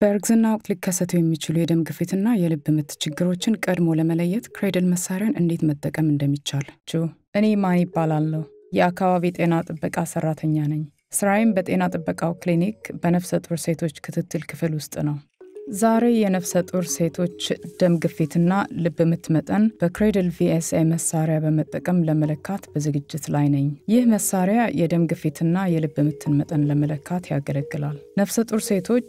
በእርግዝና ወቅት ሊከሰቱ የሚችሉ የደም ግፊትና የልብ ምት ችግሮችን ቀድሞ ለመለየት CRADLE መሳሪያን እንዴት መጠቀም እንደሚቻል እኔ ማን ይባላለሁ። የአካባቢ ጤና ጥበቃ ሰራተኛ ነኝ። ስራዬም በጤና ጥበቃው ክሊኒክ በነፍሰ ጡር ሴቶች ክትትል ክፍል ውስጥ ነው። ዛሬ የነፍሰ ጡር ሴቶች ደም ግፊትና ልብ ምት መጠን በ CRADLE VSA መሳሪያ በመጠቀም ለመለካት በዝግጅት ላይ ነኝ። ይህ መሳሪያ የደም ግፊትና የልብ ምትን መጠን ለመለካት ያገለግላል። ነፍሰ ጡር ሴቶች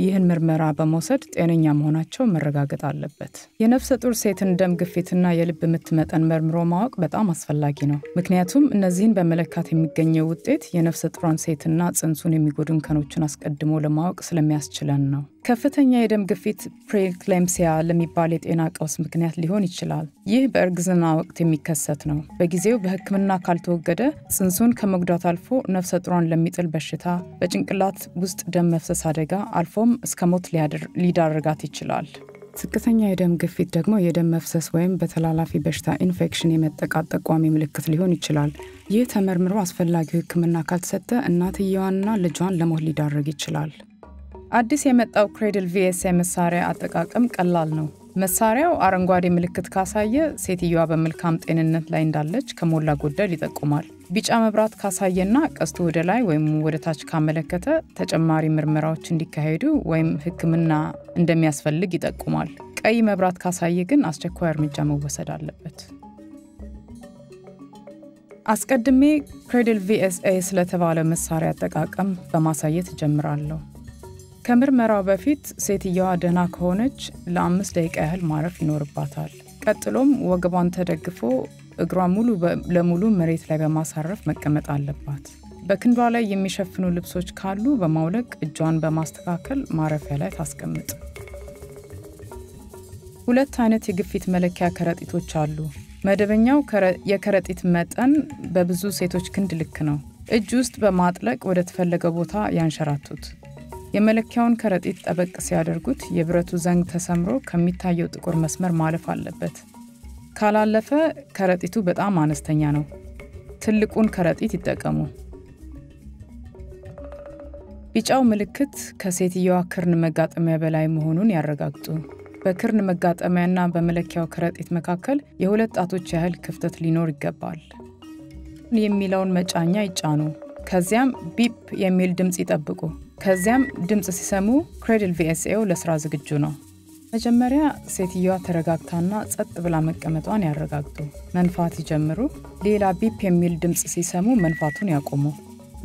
ይህን ምርመራ በመውሰድ ጤነኛ መሆናቸው መረጋገጥ አለበት። የነፍሰ ጡር ሴትን ደም ግፊትና የልብ ምት መጠን መርምሮ ማወቅ በጣም አስፈላጊ ነው። ምክንያቱም እነዚህን በመለካት የሚገኘው ውጤት የነፍሰ ጡሯን ሴትና ጽንሱን የሚጎዱ እንከኖችን አስቀድሞ ለማወቅ ስለሚያስችለን ነው። ከፍተኛ የደም ግፊት ፕሬክሌምሲያ ለሚባል የጤና ቀውስ ምክንያት ሊሆን ይችላል። ይህ በእርግዝና ወቅት የሚከሰት ነው። በጊዜው በሕክምና ካልተወገደ ጽንሱን ከመጉዳት አልፎ ነፍሰ ጡሯን ለሚጥል በሽታ፣ በጭንቅላት ውስጥ ደም መፍሰስ አደጋ አልፎም እስከ ሞት ሊዳርጋት ይችላል። ዝቅተኛ የደም ግፊት ደግሞ የደም መፍሰስ ወይም በተላላፊ በሽታ ኢንፌክሽን የመጠቃት ጠቋሚ ምልክት ሊሆን ይችላል። ይህ ተመርምሮ አስፈላጊው ሕክምና ካልተሰጠ እናትየዋንና ልጇን ለሞት ሊዳርግ ይችላል። አዲስ የመጣው CRADLE VSA መሳሪያ አጠቃቀም ቀላል ነው። መሳሪያው አረንጓዴ ምልክት ካሳየ ሴትየዋ በመልካም ጤንነት ላይ እንዳለች ከሞላ ጎደል ይጠቁማል። ቢጫ መብራት ካሳየና ቀስቱ ወደ ላይ ወይም ወደ ታች ካመለከተ ተጨማሪ ምርመራዎች እንዲካሄዱ ወይም ሕክምና እንደሚያስፈልግ ይጠቁማል። ቀይ መብራት ካሳየ ግን አስቸኳይ እርምጃ መወሰድ አለበት። አስቀድሜ CRADLE VSA ስለተባለ መሳሪያ አጠቃቀም በማሳየት እጀምራለሁ። ከምርመራው በፊት ሴትየዋ ደህና ከሆነች ለአምስት ደቂቃ ያህል ማረፍ ይኖርባታል። ቀጥሎም ወገቧን ተደግፎ እግሯ ሙሉ ለሙሉ መሬት ላይ በማሳረፍ መቀመጥ አለባት። በክንዷ ላይ የሚሸፍኑ ልብሶች ካሉ በማውለቅ እጇን በማስተካከል ማረፊያ ላይ ታስቀምጥ። ሁለት አይነት የግፊት መለኪያ ከረጢቶች አሉ። መደበኛው የከረጢት መጠን በብዙ ሴቶች ክንድ ልክ ነው። እጅ ውስጥ በማጥለቅ ወደ ተፈለገው ቦታ ያንሸራቱት። የመለኪያውን ከረጢት ጠበቅ ሲያደርጉት የብረቱ ዘንግ ተሰምሮ ከሚታየው ጥቁር መስመር ማለፍ አለበት። ካላለፈ ከረጢቱ በጣም አነስተኛ ነው። ትልቁን ከረጢት ይጠቀሙ። ቢጫው ምልክት ከሴትየዋ ክርን መጋጠሚያ በላይ መሆኑን ያረጋግጡ። በክርን መጋጠሚያና በመለኪያው ከረጢት መካከል የሁለት ጣቶች ያህል ክፍተት ሊኖር ይገባል። የሚለውን መጫኛ ይጫኑ። ከዚያም beep የሚል ድምፅ ይጠብቁ። ከዚያም ድምፅ ሲሰሙ CRADLE VSA ው ለስራ ዝግጁ ነው። መጀመሪያ ሴትየዋ ተረጋግታና ጸጥ ብላ መቀመጧን ያረጋግጡ። መንፋት ይጀምሩ። ሌላ ቢፕ የሚል ድምፅ ሲሰሙ መንፋቱን ያቆሙ።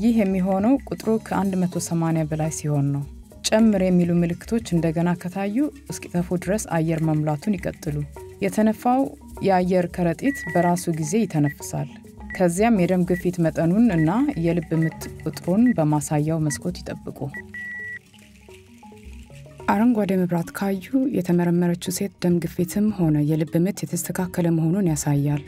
ይህ የሚሆነው ቁጥሩ ከ180 በላይ ሲሆን ነው። ጨምር የሚሉ ምልክቶች እንደገና ከታዩ እስኪጠፉ ድረስ አየር መሙላቱን ይቀጥሉ። የተነፋው የአየር ከረጢት በራሱ ጊዜ ይተነፍሳል። ከዚያም የደም ግፊት መጠኑን እና የልብ ምት ቁጥሩን በማሳያው መስኮት ይጠብቁ። አረንጓዴ መብራት ካዩ የተመረመረችው ሴት ደም ግፊትም ሆነ የልብ ምት የተስተካከለ መሆኑን ያሳያል።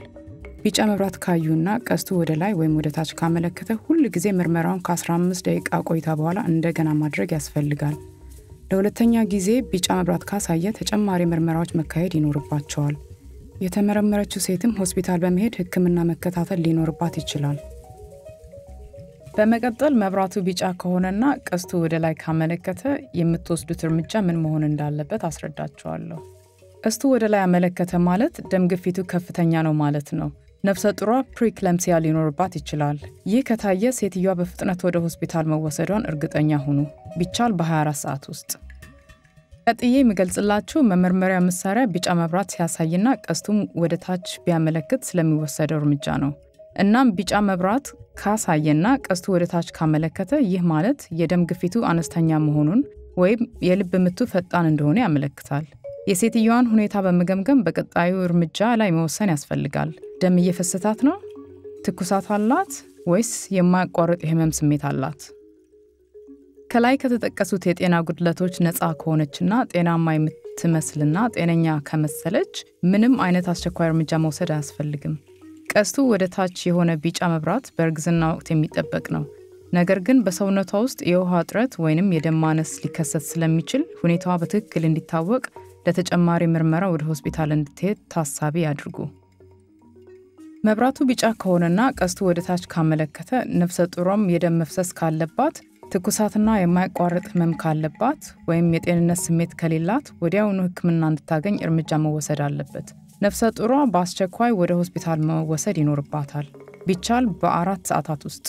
ቢጫ መብራት ካዩና ቀስቱ ወደ ላይ ወይም ወደ ታች ካመለከተ ሁል ጊዜ ምርመራውን ከ15 ደቂቃ ቆይታ በኋላ እንደገና ማድረግ ያስፈልጋል። ለሁለተኛ ጊዜ ቢጫ መብራት ካሳየ ተጨማሪ ምርመራዎች መካሄድ ይኖርባቸዋል። የተመረመረችው ሴትም ሆስፒታል በመሄድ ሕክምና መከታተል ሊኖርባት ይችላል። በመቀጠል መብራቱ ቢጫ ከሆነና ቀስቱ ወደ ላይ ካመለከተ የምትወስዱት እርምጃ ምን መሆን እንዳለበት አስረዳቸዋለሁ። ቀስቱ ወደ ላይ አመለከተ ማለት ደም ግፊቱ ከፍተኛ ነው ማለት ነው። ነፍሰ ጡሯ ፕሪክለምሲያ ሊኖርባት ይችላል። ይህ ከታየ ሴትዮዋ በፍጥነት ወደ ሆስፒታል መወሰዷን እርግጠኛ ሁኑ፣ ቢቻል በ24 ሰዓት ውስጥ። ቀጥዬ የሚገልጽላችሁ መመርመሪያ መሳሪያ ቢጫ መብራት ሲያሳይና ቀስቱም ወደ ታች ቢያመለክት ስለሚወሰደው እርምጃ ነው። እናም ቢጫ መብራት ካሳየና ቀስቱ ወደ ታች ካመለከተ ይህ ማለት የደም ግፊቱ አነስተኛ መሆኑን ወይም የልብ ምቱ ፈጣን እንደሆነ ያመለክታል። የሴትየዋን ሁኔታ በመገምገም በቀጣዩ እርምጃ ላይ መወሰን ያስፈልጋል። ደም እየፈሰታት ነው? ትኩሳት አላት? ወይስ የማያቋርጥ የህመም ስሜት አላት? ከላይ ከተጠቀሱት የጤና ጉድለቶች ነፃ ከሆነችና ጤናማ የምትመስልና ጤነኛ ከመሰለች ምንም አይነት አስቸኳይ እርምጃ መውሰድ አያስፈልግም። ቀስቱ ወደ ታች የሆነ ቢጫ መብራት በእርግዝና ወቅት የሚጠበቅ ነው። ነገር ግን በሰውነቷ ውስጥ የውሃ እጥረት ወይንም የደም ማነስ ሊከሰት ስለሚችል ሁኔታዋ በትክክል እንዲታወቅ ለተጨማሪ ምርመራ ወደ ሆስፒታል እንድትሄድ ታሳቢ ያድርጉ። መብራቱ ቢጫ ከሆነና ቀስቱ ወደ ታች ካመለከተ ነፍሰ ጡሯም የደም መፍሰስ ካለባት ትኩሳትና የማይቋረጥ ህመም ካለባት ወይም የጤንነት ስሜት ከሌላት ወዲያውኑ ሕክምና እንድታገኝ እርምጃ መወሰድ አለበት። ነፍሰ ጡሯ በአስቸኳይ ወደ ሆስፒታል መወሰድ ይኖርባታል፣ ቢቻል በአራት ሰዓታት ውስጥ።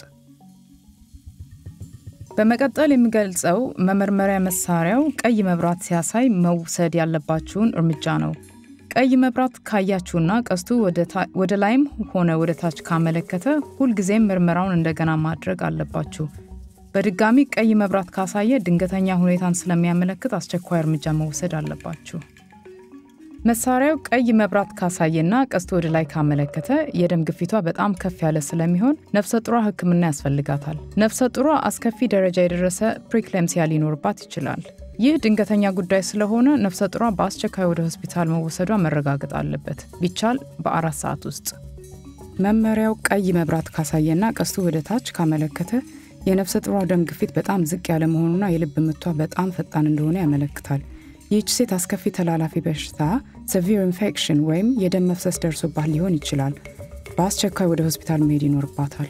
በመቀጠል የሚገልጸው መመርመሪያ መሳሪያው ቀይ መብራት ሲያሳይ መውሰድ ያለባችሁን እርምጃ ነው። ቀይ መብራት ካያችሁና ቀስቱ ወደ ላይም ሆነ ወደ ታች ካመለከተ ሁልጊዜም ምርመራውን እንደገና ማድረግ አለባችሁ። በድጋሚ ቀይ መብራት ካሳየ ድንገተኛ ሁኔታን ስለሚያመለክት አስቸኳይ እርምጃ መውሰድ አለባችሁ። መሳሪያው ቀይ መብራት ካሳየና ቀስቱ ወደ ላይ ካመለከተ የደም ግፊቷ በጣም ከፍ ያለ ስለሚሆን ነፍሰ ጡሯ ሕክምና ያስፈልጋታል። ነፍሰ ጡሯ አስከፊ ደረጃ የደረሰ ፕሪክሌምሲያ ሊኖርባት ይችላል። ይህ ድንገተኛ ጉዳይ ስለሆነ ነፍሰ ጡሯ በአስቸኳይ ወደ ሆስፒታል መወሰዷ መረጋገጥ አለበት፣ ቢቻል በአራት ሰዓት ውስጥ። መመሪያው ቀይ መብራት ካሳየና ቀስቱ ወደ ታች ካመለከተ የነፍሰ ጡሯ ደም ግፊት በጣም ዝቅ ያለ መሆኑና የልብ ምቷ በጣም ፈጣን እንደሆነ ያመለክታል። ይህች ሴት አስከፊ ተላላፊ በሽታ severe infection ወይም የደም መፍሰስ ደርሶባት ሊሆን ይችላል። በአስቸኳይ ወደ ሆስፒታል መሄድ ይኖርባታል።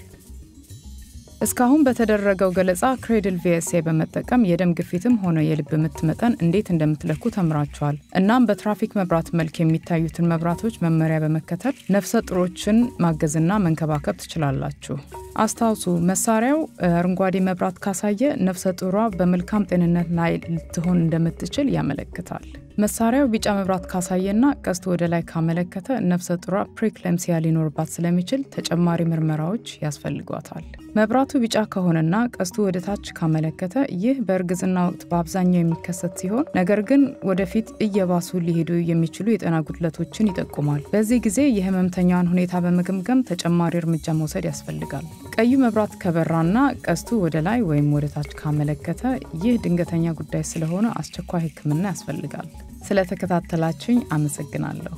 እስካሁን በተደረገው ገለጻ CRADLE VSA በመጠቀም የደም ግፊትም ሆነ የልብ ምት መጠን እንዴት እንደምትለኩ ተምራችኋል። እናም በትራፊክ መብራት መልክ የሚታዩትን መብራቶች መመሪያ በመከተል ነፍሰ ጡሮችን ማገዝና መንከባከብ ትችላላችሁ። አስታውሱ፣ መሳሪያው አረንጓዴ መብራት ካሳየ ነፍሰ ጡሯ በመልካም ጤንነት ላይ ልትሆን እንደምትችል ያመለክታል። መሳሪያው ቢጫ መብራት ካሳየና ቀስቱ ወደ ላይ ካመለከተ ነፍሰ ጡሯ ፕሪክለምሲያ ሊኖርባት ስለሚችል ተጨማሪ ምርመራዎች ያስፈልጓታል። መብራቱ ቢጫ ከሆነና ቀስቱ ወደ ታች ካመለከተ ይህ በእርግዝና ወቅት በአብዛኛው የሚከሰት ሲሆን ነገር ግን ወደፊት እየባሱ ሊሄዱ የሚችሉ የጤና ጉድለቶችን ይጠቁማል። በዚህ ጊዜ የህመምተኛዋን ሁኔታ በመገምገም ተጨማሪ እርምጃ መውሰድ ያስፈልጋል። ቀዩ መብራት ከበራና ቀስቱ ወደ ላይ ወይም ወደ ታች ካመለከተ ይህ ድንገተኛ ጉዳይ ስለሆነ አስቸኳይ ሕክምና ያስፈልጋል። ስለተከታተላችሁኝ አመሰግናለሁ።